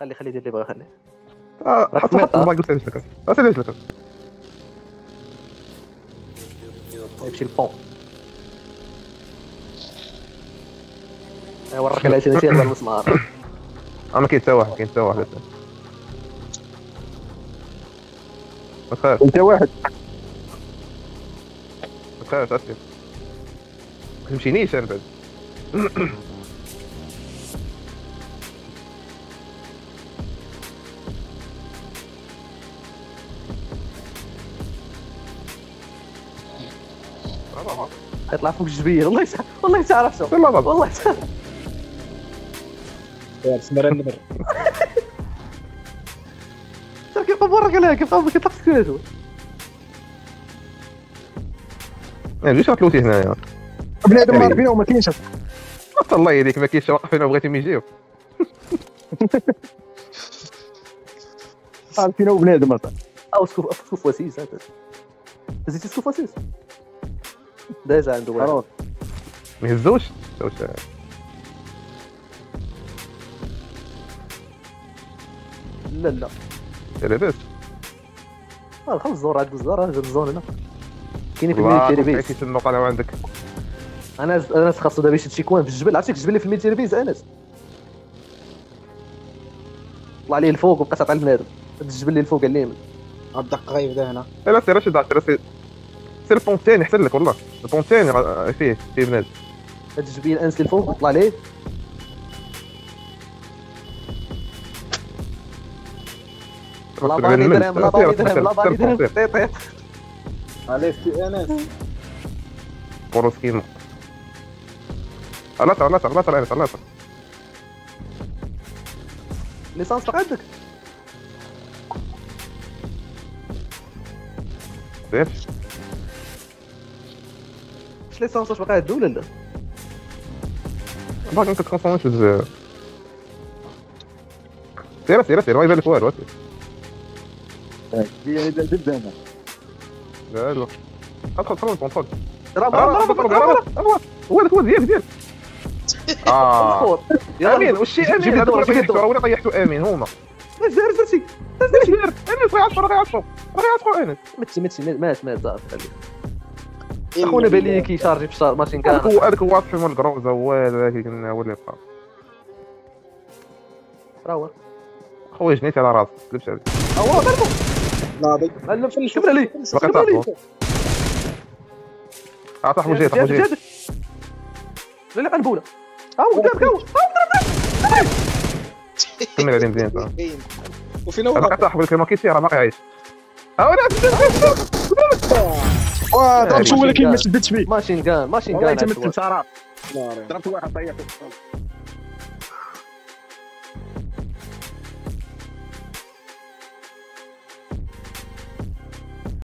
خلي خلي يدير اللي بغا خلي. آه، حط حط الله يقول سيريس لك آه، سيريس لك يمشي البون وراك على شي على المسمار آه، ما كاين حتى واحد كاين حتى واحد ما تخافش أنت واحد. ما تخافش اسير ما تمشينيش أنا بعد يطلع فوق الجبيه والله يسع- والله تعرف شو يلا بابا. والله تعرف سمر النمر. كيف وراك عليها؟ كيف كيطلق سكريتو يعني ليش غتلوتي هنايا؟ بنادم ما فينا وما كاينش الله يديك ما كاينش واقف فينا بغيتهم يجيو عارف فينا وبنادم أصلا أو سكوف سكوف وسيس هذا. هزيتي سكوف وسيس؟ دايز عنده واحد. خلاص ما يهزوش لا لا. لاباس آه خلص الزور عند الزور جاب الزون هنا. كاينين في الميليتيري بيس. عرفتي النقطة اللي عندك. أنا أنا خاصو دابا يشد شي كوان في الجبل. عرفتي الجبل اللي في الميليتيري بيس أنس. طلع ليه الفوق وبقى تعطي البنادم. هاد الجبل اللي الفوق على اليمين الدق غايب ده هنا. لا سير رشد سير سير سير البون الثاني احسن لك والله. البون الثاني راه فيه فيه بنادم. هاد الجبل الانس الفوق طلع ليه؟ لا باني درهم لا باني درهم لا باني درهم طيط طيط عليك في أنس. لا ترى لا ترى لا ترى ليسانس عندك سير اش ليسانس واش باقي عنده ولا لا باقي انت تخاصم سير سير سير سير ما يبان لك والو سير. هي جد أنا لا لا. ادخل خلص الكونترول راه راه ادخل، راه ادخل، ادخل. هو هذاك هو ديالك ديالك آه. آمين. وش جيب آمين. طيحتوا الدور. راه ولا طيحتوا آمين. هما. درتي اش داير آمين. راه يعصوا راه يعصوا راه يعصوا انس ماشي ماشي مات مات اخونا بالي كيشارجي في الشهر ماشي هذاك كان هو هذاك هو واقف في الكروزه هو هذاك كنا هو اللي بقى راه هو خويا جنيتي على راسك كذبش عليك هو ضربو ناضي كمل عليه باقي كمل عليه صاحبه آه صاحبو جاي صاحبو جاي لا لا قلبوله هاو قدامك هاو كمل عليه مزيان وفينا باقي واحد صاحبو اللي ما كيسير راه باقي عايش ها ولا واه ضربت ما كان. شدتش فيه. ماشين كان ماشين والله كان تمثل شراب ضربت واحد طيح